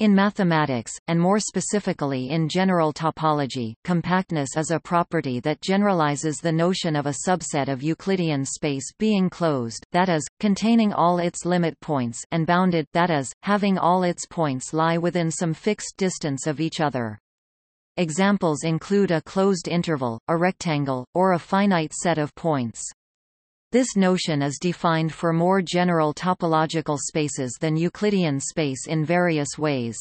In mathematics, and more specifically in general topology, compactness is a property that generalizes the notion of a subset of Euclidean space being closed that is, containing all its limit points and bounded that is, having all its points lie within some fixed distance of each other. Examples include a closed interval, a rectangle, or a finite set of points. This notion is defined for more general topological spaces than Euclidean space in various ways.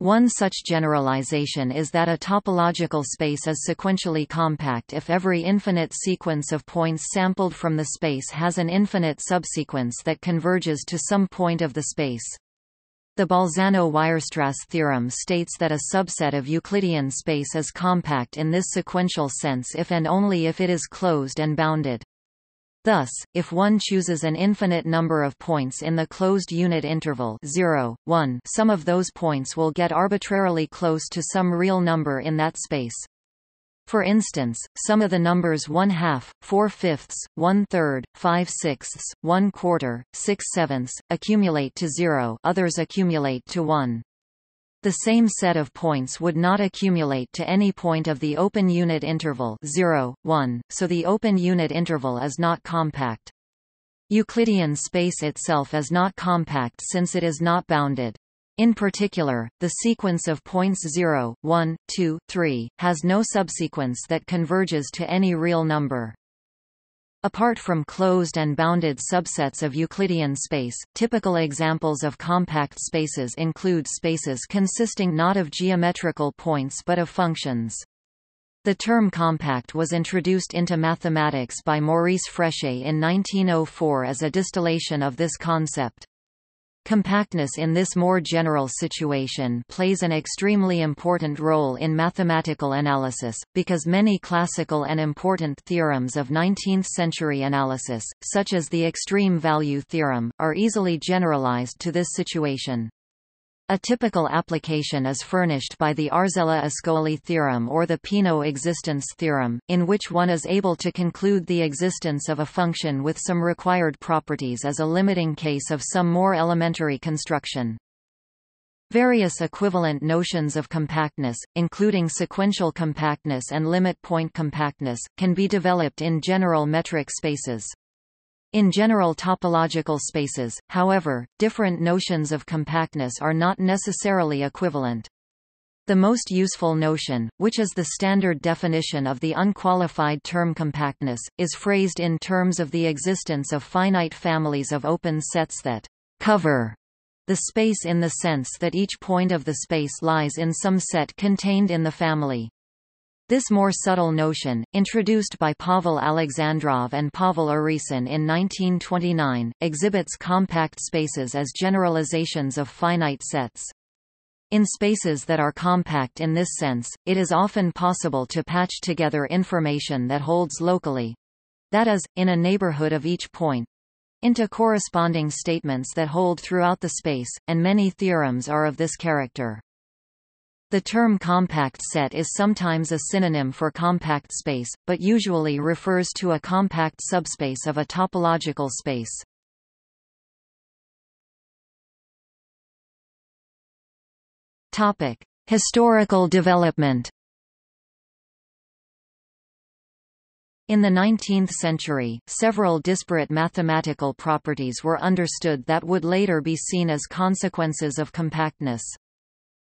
One such generalization is that a topological space is sequentially compact if every infinite sequence of points sampled from the space has an infinite subsequence that converges to some point of the space. The Bolzano-Weierstrass theorem states that a subset of Euclidean space is compact in this sequential sense if and only if it is closed and bounded. Thus, if one chooses an infinite number of points in the closed unit interval 0, 1, some of those points will get arbitrarily close to some real number in that space. For instance, some of the numbers 1 half, 4 fifths, 1 third, 5 sixths, 1 quarter, 6 sevenths, accumulate to 0 others accumulate to 1. The same set of points would not accumulate to any point of the open unit interval 0, 1, so the open unit interval is not compact. Euclidean space itself is not compact since it is not bounded. In particular, the sequence of points 0, 1, 2, 3, has no subsequence that converges to any real number. Apart from closed and bounded subsets of Euclidean space, typical examples of compact spaces include spaces consisting not of geometrical points but of functions. The term compact was introduced into mathematics by Maurice Fréchet in 1904 as a distillation of this concept. Compactness in this more general situation plays an extremely important role in mathematical analysis, because many classical and important theorems of 19th-century analysis, such as the extreme value theorem, are easily generalized to this situation. A typical application is furnished by the Arzela-Ascoli theorem or the Peano existence theorem, in which one is able to conclude the existence of a function with some required properties as a limiting case of some more elementary construction. Various equivalent notions of compactness, including sequential compactness and limit point compactness, can be developed in general metric spaces. In general topological spaces, however, different notions of compactness are not necessarily equivalent. The most useful notion, which is the standard definition of the unqualified term compactness, is phrased in terms of the existence of finite families of open sets that cover the space in the sense that each point of the space lies in some set contained in the family. This more subtle notion, introduced by Pavel Alexandrov and Pavel Urysohn in 1929, exhibits compact spaces as generalizations of finite sets. In spaces that are compact in this sense, it is often possible to patch together information that holds locally—that is, in a neighborhood of each point—into corresponding statements that hold throughout the space, and many theorems are of this character. The term compact set is sometimes a synonym for compact space, but usually refers to a compact subspace of a topological space. Topic: Historical development. In the 19th century, several disparate mathematical properties were understood that would later be seen as consequences of compactness.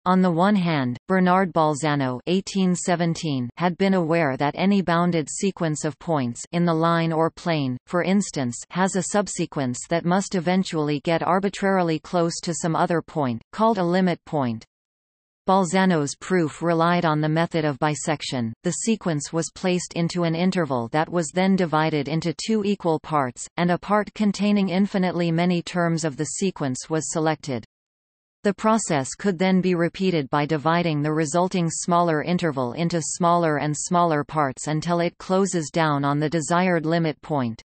On the one hand, Bernard Bolzano (1817) had been aware that any bounded sequence of points in the line or plane, for instance, has a subsequence that must eventually get arbitrarily close to some other point, called a limit point. Bolzano's proof relied on the method of bisection. The sequence was placed into an interval that was then divided into two equal parts, and a part containing infinitely many terms of the sequence was selected. The process could then be repeated by dividing the resulting smaller interval into smaller and smaller parts until it closes down on the desired limit point.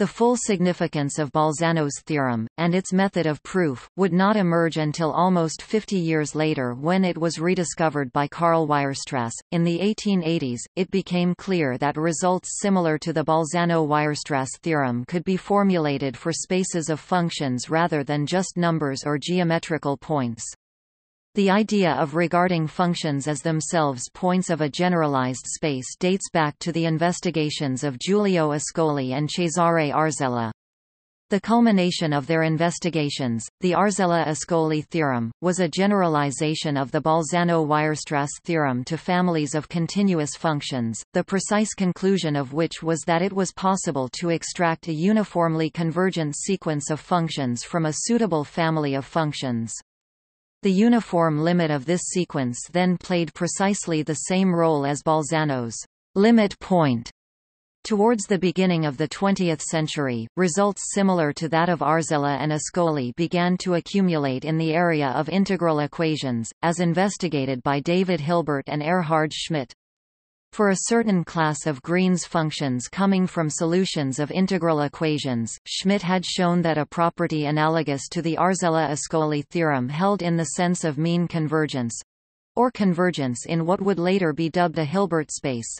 The full significance of Bolzano's theorem, and its method of proof, would not emerge until almost 50 years later when it was rediscovered by Karl Weierstrass. In the 1880s, it became clear that results similar to the Bolzano-Weierstrass theorem could be formulated for spaces of functions rather than just numbers or geometrical points. The idea of regarding functions as themselves points of a generalized space dates back to the investigations of Giulio Ascoli and Cesare Arzela. The culmination of their investigations, the Arzela-Ascoli theorem, was a generalization of the Bolzano-Weierstrass theorem to families of continuous functions, the precise conclusion of which was that it was possible to extract a uniformly convergent sequence of functions from a suitable family of functions. The uniform limit of this sequence then played precisely the same role as Bolzano's limit point. Towards the beginning of the 20th century, results similar to that of Arzela and Ascoli began to accumulate in the area of integral equations, as investigated by David Hilbert and Erhard Schmidt. For a certain class of Green's functions coming from solutions of integral equations, Schmidt had shown that a property analogous to the Arzela-Ascoli theorem held in the sense of mean convergence—or convergence in what would later be dubbed a Hilbert space.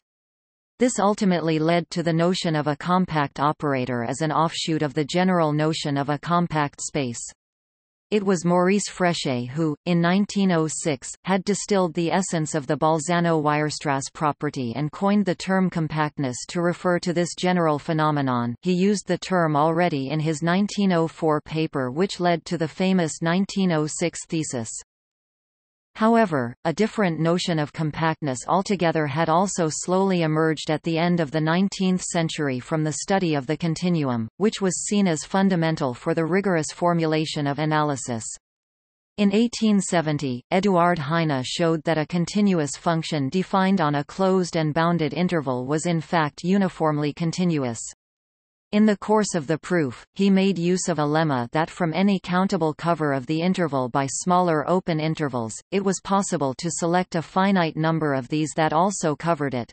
This ultimately led to the notion of a compact operator as an offshoot of the general notion of a compact space. It was Maurice Fréchet who, in 1906, had distilled the essence of the Bolzano-Weierstrass property and coined the term compactness to refer to this general phenomenon he used the term already in his 1904 paper which led to the famous 1906 thesis. However, a different notion of compactness altogether had also slowly emerged at the end of the 19th century from the study of the continuum, which was seen as fundamental for the rigorous formulation of analysis. In 1870, Eduard Heine showed that a continuous function defined on a closed and bounded interval was in fact uniformly continuous. In the course of the proof, he made use of a lemma that from any countable cover of the interval by smaller open intervals, it was possible to select a finite number of these that also covered it.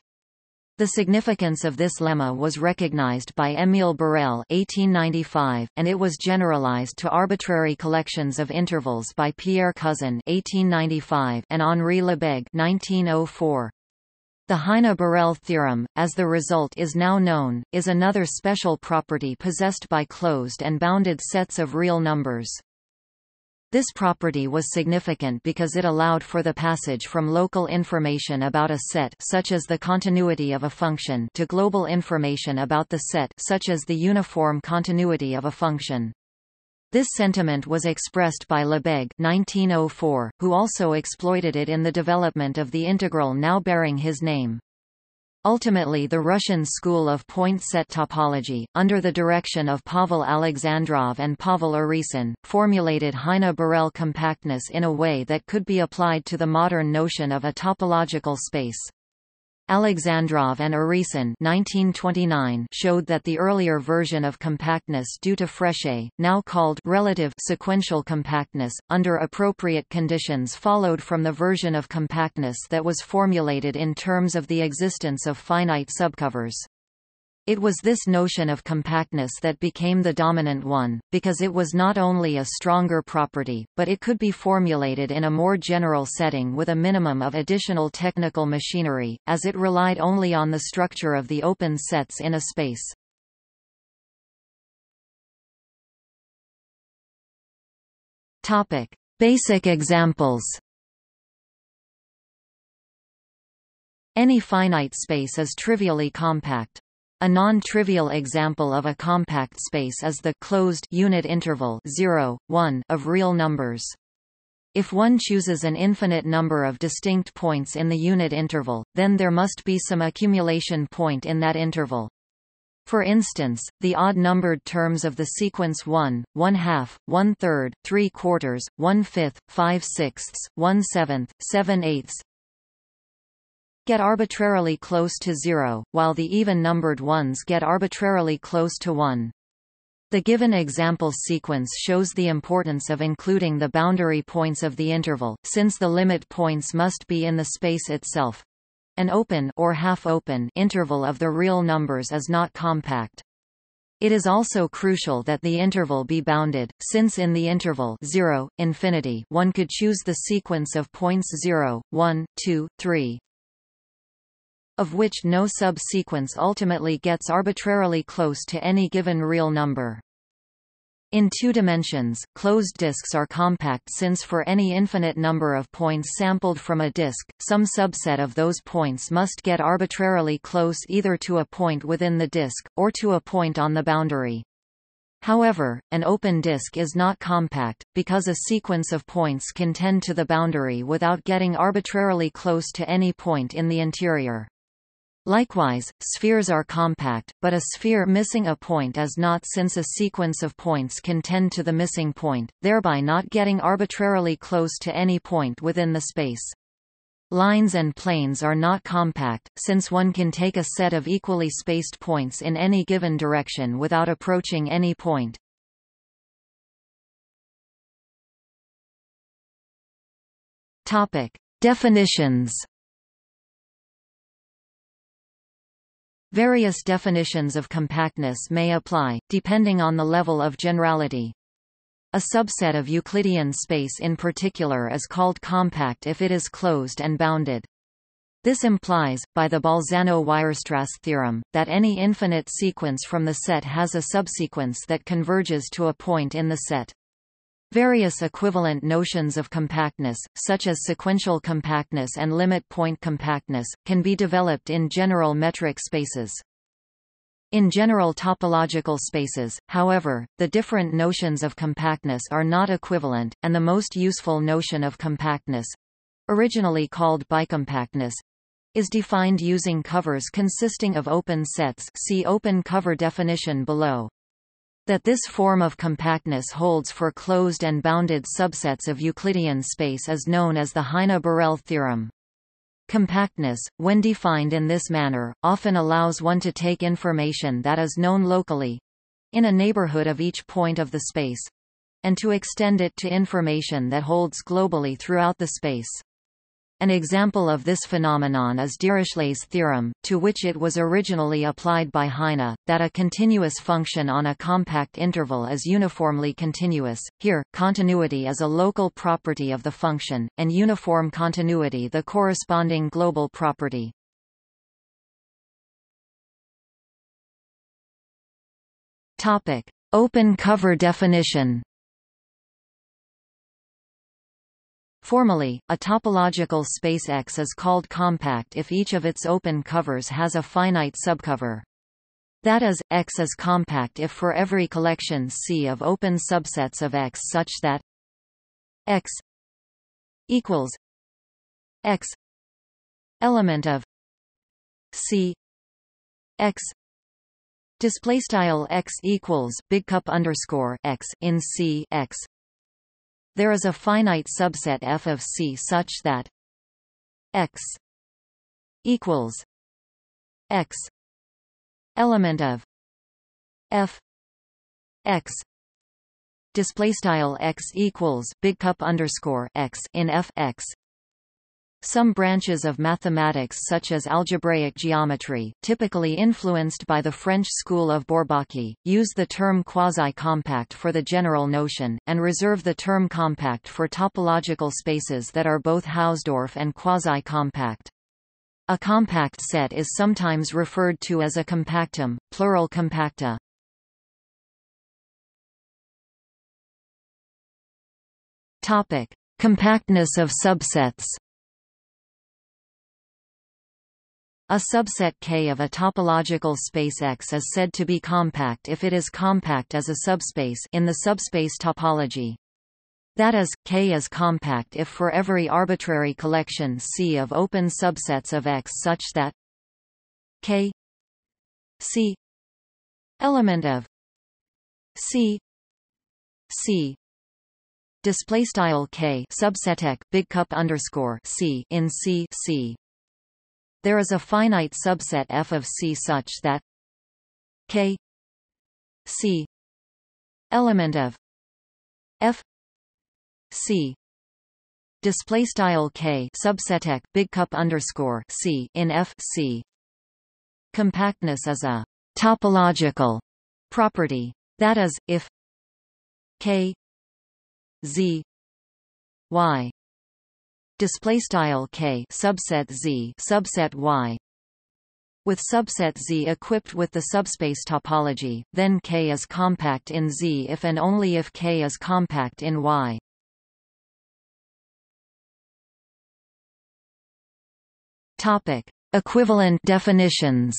The significance of this lemma was recognized by Émile Borel (1895), and it was generalized to arbitrary collections of intervals by Pierre Cousin (1895) and Henri Lebesgue (1904). The Heine-Borel theorem, as the result is now known, is another special property possessed by closed and bounded sets of real numbers. This property was significant because it allowed for the passage from local information about a set such as the continuity of a function to global information about the set such as the uniform continuity of a function. This sentiment was expressed by Lebesgue 1904, who also exploited it in the development of the integral now bearing his name. Ultimately the Russian school of point set topology, under the direction of Pavel Alexandrov and Pavel Urysohn, formulated Heine-Borel compactness in a way that could be applied to the modern notion of a topological space. Alexandrov and 1929 showed that the earlier version of compactness due to Fréchet, now called relative sequential compactness, under appropriate conditions followed from the version of compactness that was formulated in terms of the existence of finite subcovers. It was this notion of compactness that became the dominant one, because it was not only a stronger property, but it could be formulated in a more general setting with a minimum of additional technical machinery, as it relied only on the structure of the open sets in a space. Topic. Basic examples Any finite space is trivially compact. A non-trivial example of a compact space is the closed unit interval 0, 1 of real numbers. If one chooses an infinite number of distinct points in the unit interval, then there must be some accumulation point in that interval. For instance, the odd-numbered terms of the sequence 1, 1 half, 1 third, 3 quarters, 1 fifth, 5 sixths, 1 seventh, 7 eighths, get arbitrarily close to zero, while the even-numbered ones get arbitrarily close to 1. The given example sequence shows the importance of including the boundary points of the interval, since the limit points must be in the space itself. An open or half-open interval of the real numbers is not compact. It is also crucial that the interval be bounded, since in the interval 0, infinity one could choose the sequence of points 0, 1, 2, 3, of which no subsequence ultimately gets arbitrarily close to any given real number. In two dimensions, closed disks are compact since for any infinite number of points sampled from a disk, some subset of those points must get arbitrarily close either to a point within the disk, or to a point on the boundary. However, an open disk is not compact, because a sequence of points can tend to the boundary without getting arbitrarily close to any point in the interior. Likewise, spheres are compact, but a sphere missing a point is not since a sequence of points can tend to the missing point, thereby not getting arbitrarily close to any point within the space. Lines and planes are not compact, since one can take a set of equally spaced points in any given direction without approaching any point. Topic. Definitions Various definitions of compactness may apply, depending on the level of generality. A subset of Euclidean space in particular is called compact if it is closed and bounded. This implies, by the Bolzano-Weierstrass theorem, that any infinite sequence from the set has a subsequence that converges to a point in the set. Various equivalent notions of compactness, such as sequential compactness and limit point compactness, can be developed in general metric spaces. In general topological spaces, however, the different notions of compactness are not equivalent, and the most useful notion of compactness—originally called bicompactness—is defined using covers consisting of open sets see open cover definition below. That this form of compactness holds for closed and bounded subsets of Euclidean space is known as the Heine-Borel theorem. Compactness, when defined in this manner, often allows one to take information that is known locally—in a neighborhood of each point of the space—and to extend it to information that holds globally throughout the space. An example of this phenomenon is Dirichlet's theorem, to which it was originally applied by Heine, that a continuous function on a compact interval is uniformly continuous. Here, continuity is a local property of the function, and uniform continuity the corresponding global property. Topic: Open cover definition. Formally, a topological space X is called compact if each of its open covers has a finite subcover. That is, X is compact if for every collection C of open subsets of X such that X equals X element of C X display style X equals big cup underscore X in C X there is a finite subset f of C such that x equals x element of f x display style x equals big cup underscore x in f x some branches of mathematics such as algebraic geometry, typically influenced by the French school of Bourbaki, use the term quasi-compact for the general notion, and reserve the term compact for topological spaces that are both Hausdorff and quasi-compact. A compact set is sometimes referred to as a compactum, plural compacta. Topic: Compactness of subsets. A subset K of a topological space X is said to be compact if it is compact as a subspace in the subspace topology. That is, K is compact if for every arbitrary collection C of open subsets of X such that K C element of C C display style K subset big cup underscore C in C C there is a finite subset f of C such that K C element of f C display style K subset big cup underscore C in F C compactness is a topological property. That is, if k z y display style k subset z subset y with subset Z equipped with the subspace topology, then K is compact in Z if and only if K is compact in Y. Topic: Equivalent definitions.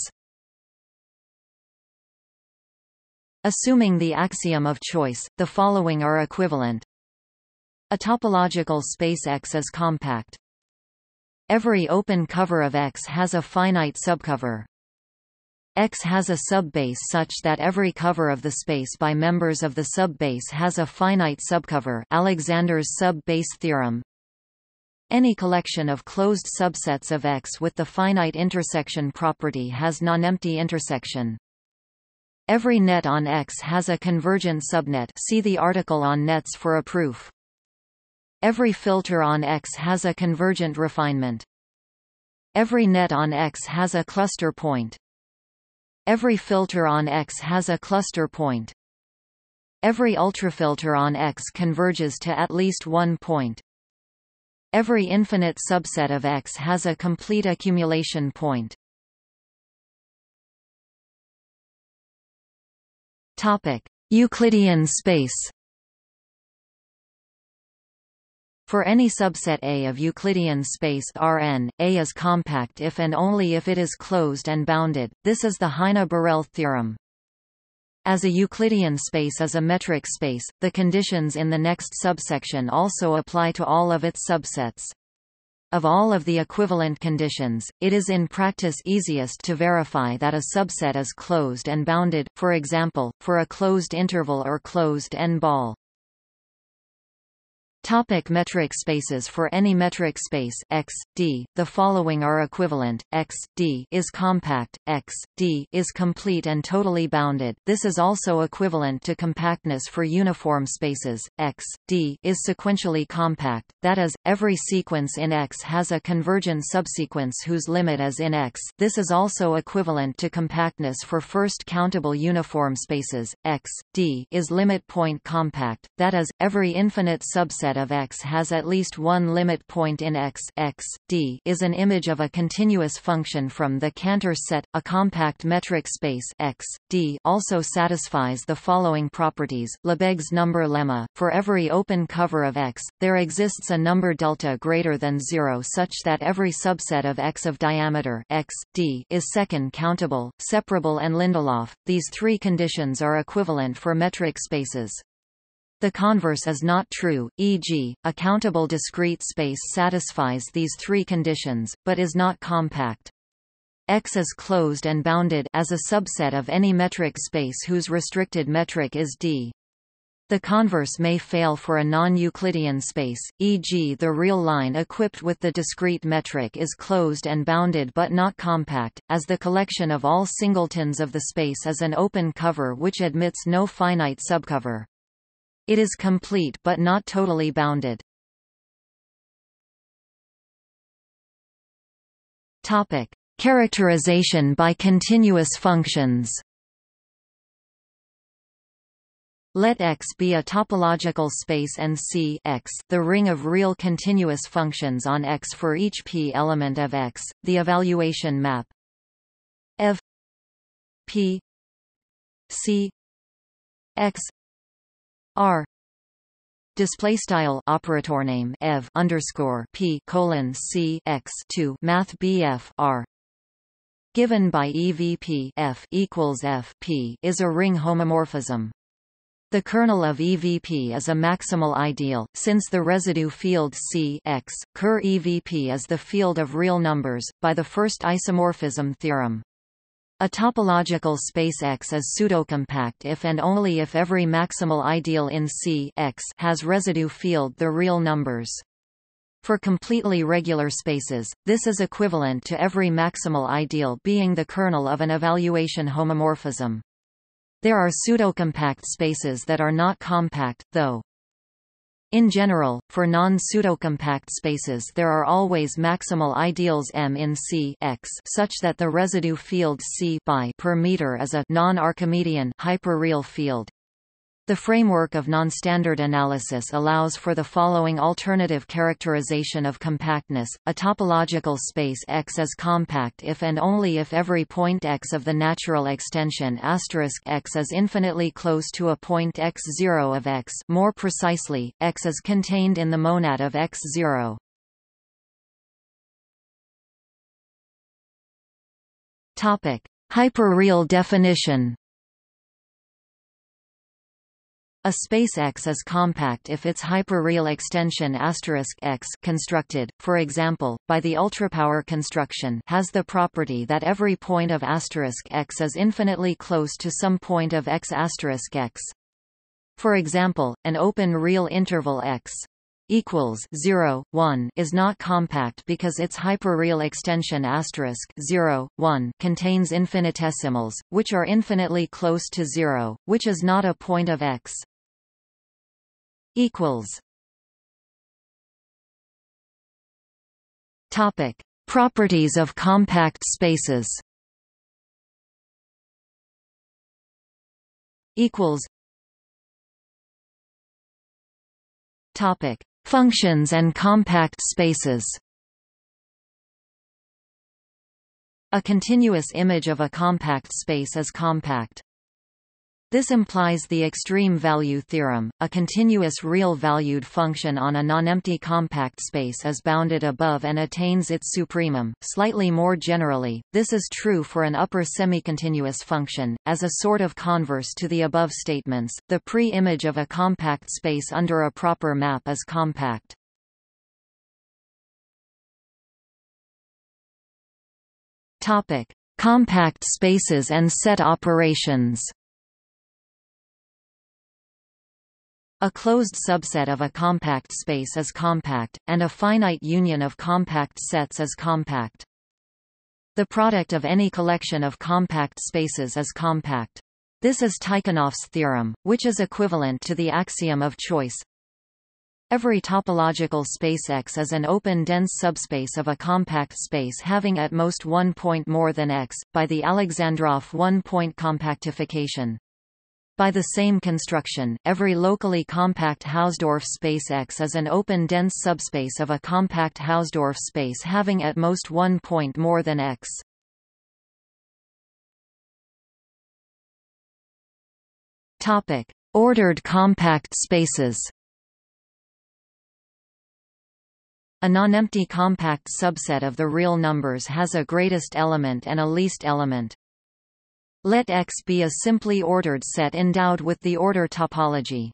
Assuming the axiom of choice, the following are equivalent. A topological space X is compact. Every open cover of X has a finite subcover. X has a subbase such that every cover of the space by members of the subbase has a finite subcover Alexander's sub-base theorem. Any collection of closed subsets of X with the finite intersection property has nonempty intersection. Every net on X has a convergent subnet see the article on nets for a proof. Every filter on X has a convergent refinement. Every net on X has a cluster point. Every filter on X has a cluster point. Every ultrafilter on X converges to at least one point. Every infinite subset of X has a complete accumulation point. Topic: Euclidean space. For any subset A of Euclidean space Rn, A is compact if and only if it is closed and bounded. This is the Heine-Borel theorem. As a Euclidean space is a metric space, the conditions in the next subsection also apply to all of its subsets. Of all of the equivalent conditions, it is in practice easiest to verify that a subset is closed and bounded, for example, for a closed interval or closed n-ball. Topic metric spaces For any metric space X, D, the following are equivalent, X, D is compact, X, D is complete and totally bounded. This is also equivalent to compactness for uniform spaces, X, D is sequentially compact, that is, every sequence in X has a convergent subsequence whose limit is in X. This is also equivalent to compactness for first countable uniform spaces, X, D is limit point compact, that is, every infinite subset of X has at least one limit point in X, X D is an image of a continuous function from the Cantor set. A compact metric space X, D also satisfies the following properties. Lebesgue's number lemma. For every open cover of X, there exists a number delta greater than zero such that every subset of X of diameter X, D is second countable, separable and Lindelof. These three conditions are equivalent for metric spaces. The converse is not true, e.g., a countable discrete space satisfies these three conditions, but is not compact. X is closed and bounded as a subset of any metric space whose restricted metric is D. The converse may fail for a non-Euclidean space, e.g. the real line equipped with the discrete metric is closed and bounded but not compact, as the collection of all singletons of the space is an open cover which admits no finite subcover. It is complete but not totally bounded. Topic: Characterization by continuous functions. Let X be a topological space and C X the ring of real continuous functions on X for each p element of X, the evaluation map ev p C X R display style operator name ev underscore p colon c x 2 math bf r given by evp f equals f p is a ring homomorphism. The kernel of EVP is a maximal ideal, since the residue field C x, Ker EVP is the field of real numbers, by the first isomorphism theorem. A topological space X is pseudocompact if and only if every maximal ideal in C X has residue field the real numbers. For completely regular spaces, this is equivalent to every maximal ideal being the kernel of an evaluation homomorphism. There are pseudocompact spaces that are not compact, though. In general, for non-pseudocompact spaces there are always maximal ideals M in C X such that the residue field C per meter is a non-Archimedean hyperreal field. The framework of nonstandard analysis allows for the following alternative characterization of compactness. A topological space X is compact if and only if every point X of the natural extension X is infinitely close to a point X0 of X more precisely, X is contained in the monad of X0. Hyperreal definition a space X is compact if its hyperreal extension X constructed, for example, by the ultrapower construction has the property that every point of X is infinitely close to some point of X X. For example, an open real interval X equals 0, 1 is not compact because its hyperreal extension asterisk 0, 1 contains infinitesimals, which are infinitely close to 0, which is not a point of X equals Topic: Properties of compact spaces. Equals. Topic: Functions and compact spaces. A continuous image of a compact space is compact. This implies the extreme value theorem. A continuous real-valued function on a nonempty compact space is bounded above and attains its supremum. Slightly more generally, this is true for an upper semicontinuous function. As a sort of converse to the above statements, the pre-image of a compact space under a proper map is compact. Topic: Compact spaces and set operations. A closed subset of a compact space is compact, and a finite union of compact sets is compact. The product of any collection of compact spaces is compact. This is Tychonoff's theorem, which is equivalent to the axiom of choice. Every topological space X is an open dense subspace of a compact space having at most one point more than X, by the Alexandrov one-point compactification. By the same construction, every locally compact Hausdorff space X is an open dense subspace of a compact Hausdorff space having at most one point more than X. Topic: Ordered compact spaces. A nonempty compact subset of the real numbers has a greatest element and a least element. Let X be a simply ordered set endowed with the order topology.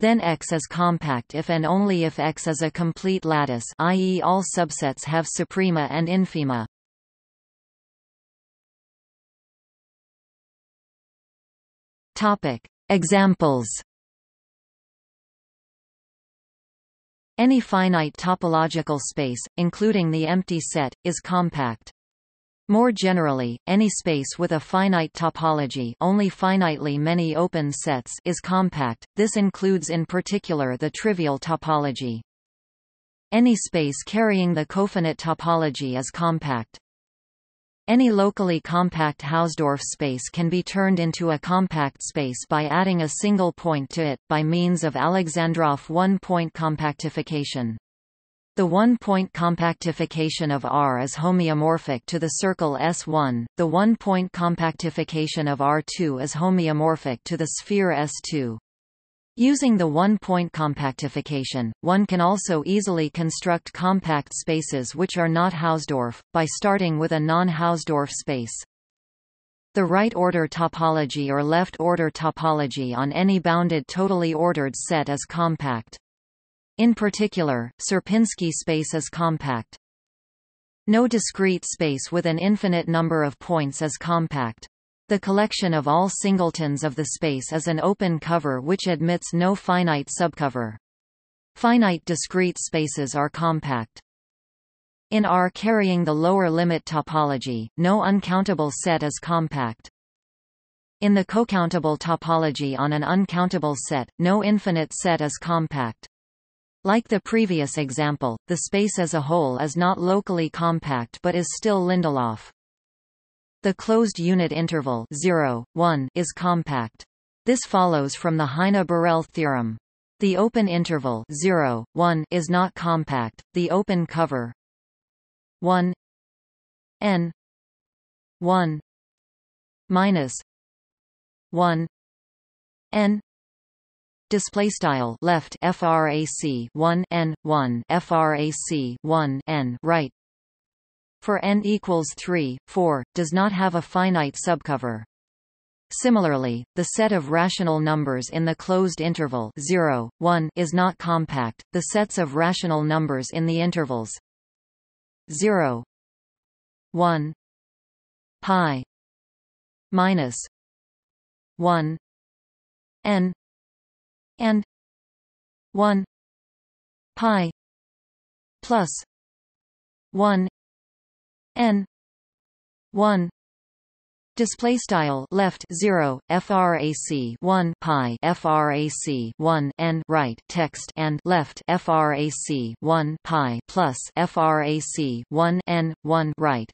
Then X is compact if and only if X is a complete lattice i.e. all subsets have suprema and infima. Topic. Examples Any finite topological space, including the empty set, is compact. More generally, any space with a finite topology only finitely many open sets is compact, this includes in particular the trivial topology. Any space carrying the cofinite topology is compact. Any locally compact Hausdorff space can be turned into a compact space by adding a single point to it, by means of Alexandrov one-point compactification. The one-point compactification of R is homeomorphic to the circle S1, the one-point compactification of R2 is homeomorphic to the sphere S2. Using the one-point compactification, one can also easily construct compact spaces which are not Hausdorff, by starting with a non-Hausdorff space. The right-order topology or left-order topology on any bounded totally ordered set is compact. In particular, Sierpinski space is compact. No discrete space with an infinite number of points is compact. The collection of all singletons of the space is an open cover which admits no finite subcover. Finite discrete spaces are compact. In R carrying the lower limit topology, no uncountable set is compact. In the cocountable topology on an uncountable set, no infinite set is compact. Like the previous example, the space as a whole is not locally compact but is still Lindelof. The closed unit interval 0, 1 is compact. This follows from the Heine-Borel theorem. The open interval 0, 1 is not compact. The open cover 1 n 1 minus 1 n display style left frac 1 n 1 frac 1 n right for n equals 3 4 does not have a finite subcover Similarly, the set of rational numbers in the closed interval 0, 1 is not compact. The sets of rational numbers in the intervals 0, 1, pi minus 1, n and 1 pi plus 1 n 1 Display style left 0 frac 1 pi frac 1 n right text and left frac 1 pi plus frac 1 n 1 right.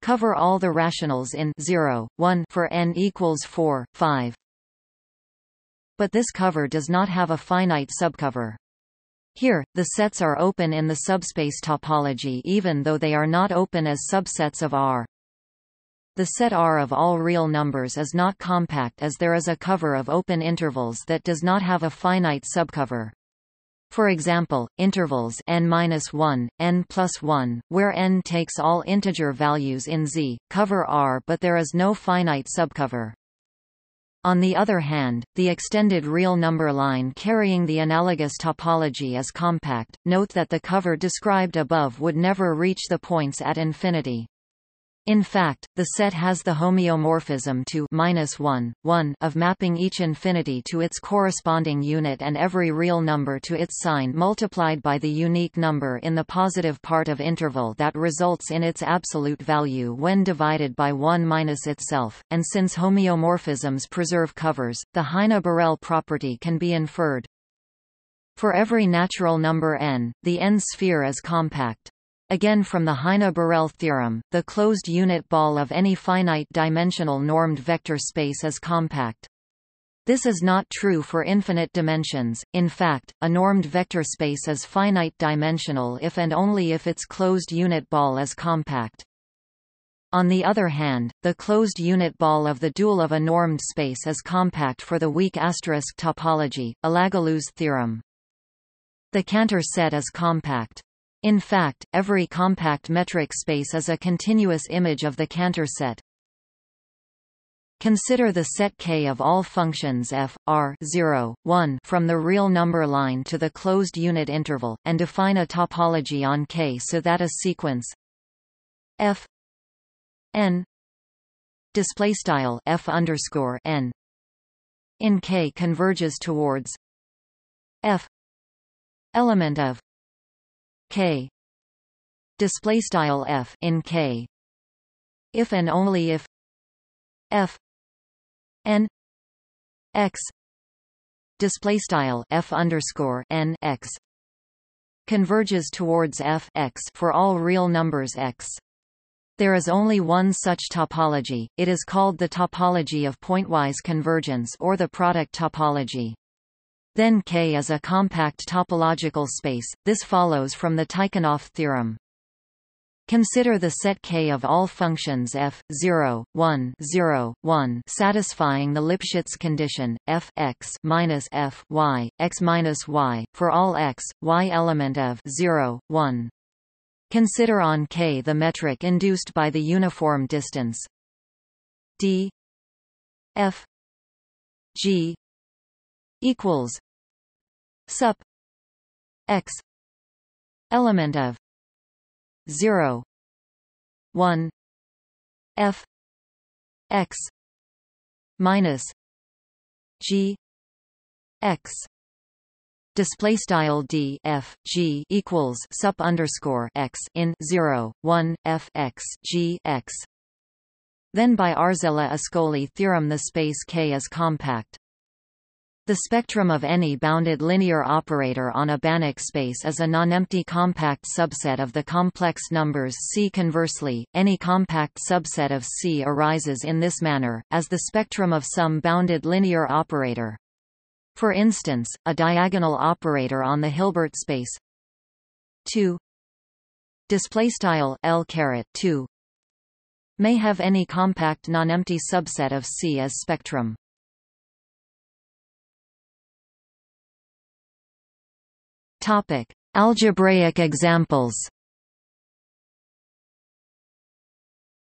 Cover all the rationals in 0 1 for n equals 4 5 but this cover does not have a finite subcover here, the sets are open in the subspace topology even though they are not open as subsets of R. The set R of all real numbers is not compact as there is a cover of open intervals that does not have a finite subcover. For example, intervals n-1, n plus 1, where n takes all integer values in Z, cover R but there is no finite subcover. On the other hand, the extended real number line carrying the analogous topology is compact. Note that the cover described above would never reach the points at infinity. In fact, the set has the homeomorphism to minus 1, 1 of mapping each infinity to its corresponding unit and every real number to its sign multiplied by the unique number in the positive part of interval that results in its absolute value when divided by 1 minus itself, and since homeomorphisms preserve covers, the Heine-Borel property can be inferred. For every natural number n, the n-sphere is compact. Again from the Heine-Borel theorem, the closed unit ball of any finite-dimensional normed vector space is compact. This is not true for infinite dimensions, in fact, a normed vector space is finite-dimensional if and only if its closed unit ball is compact. On the other hand, the closed unit ball of the dual of a normed space is compact for the weak asterisk topology, Alaoglu's theorem. The Cantor set is compact. In fact, every compact metric space is a continuous image of the Cantor set. Consider the set K of all functions f, r 0, 1 from the real number line to the closed unit interval, and define a topology on K so that a sequence f n displaystyle f underscore n in K converges towards f element of k display style f in k if and only if f n x display style f underscore n x converges towards f x for all real numbers x. There is only one such topology, it is called the topology of pointwise convergence or the product topology. Then K is a compact topological space, this follows from the Tychonoff theorem. Consider the set K of all functions f 0, 1, 0, 1 satisfying the Lipschitz condition f x minus f y x minus y for all x y element of 0, 1. Consider on K the metric induced by the uniform distance d f g equals sup x element of 0 1 f x minus g x. Display style d f g equals sup underscore x in 0 1 f x g x. Then by Arzela Ascoli theorem the space K is compact The spectrum of any bounded linear operator on a Banach space is a nonempty compact subset of the complex numbers C. Conversely, any compact subset of C arises in this manner, as the spectrum of some bounded linear operator. For instance, a diagonal operator on the Hilbert space 2 L 2 may have any compact nonempty subset of C as spectrum. Topic: Algebraic examples.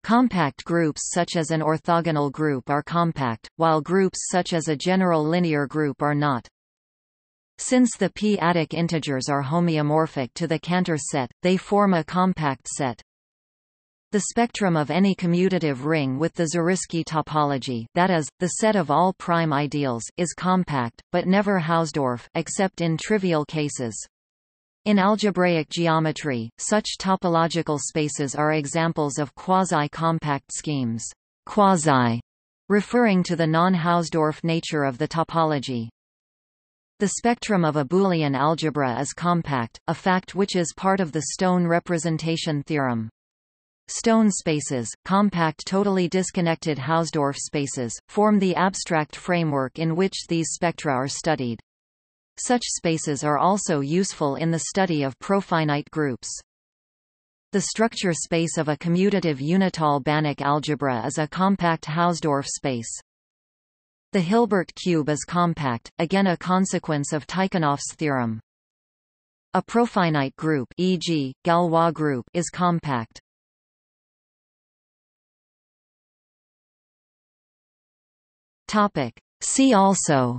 Compact groups such as an orthogonal group are compact, while groups such as a general linear group are not. Since the p-adic integers are homeomorphic to the Cantor set, they form a compact set. The spectrum of any commutative ring with the Zariski topology that is, the set of all prime ideals is compact, but never Hausdorff except in trivial cases. In algebraic geometry, such topological spaces are examples of quasi-compact schemes. Quasi referring to the non-Hausdorff nature of the topology. The spectrum of a Boolean algebra is compact, a fact which is part of the Stone representation theorem. Stone spaces, compact totally disconnected Hausdorff spaces, form the abstract framework in which these spectra are studied. Such spaces are also useful in the study of profinite groups. The structure space of a commutative unital Banach algebra is a compact Hausdorff space. The Hilbert cube is compact, again a consequence of Tychonoff's theorem. A profinite group e.g., Galois group is compact. Topic. See also.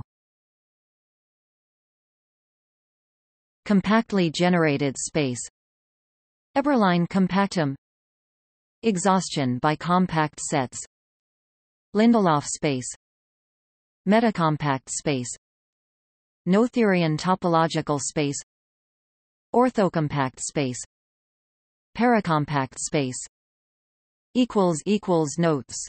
Compactly generated space. Eberlein compactum. Exhaustion by compact sets. Lindelof space. Metacompact space. Noetherian topological space. Orthocompact space. Paracompact space. Notes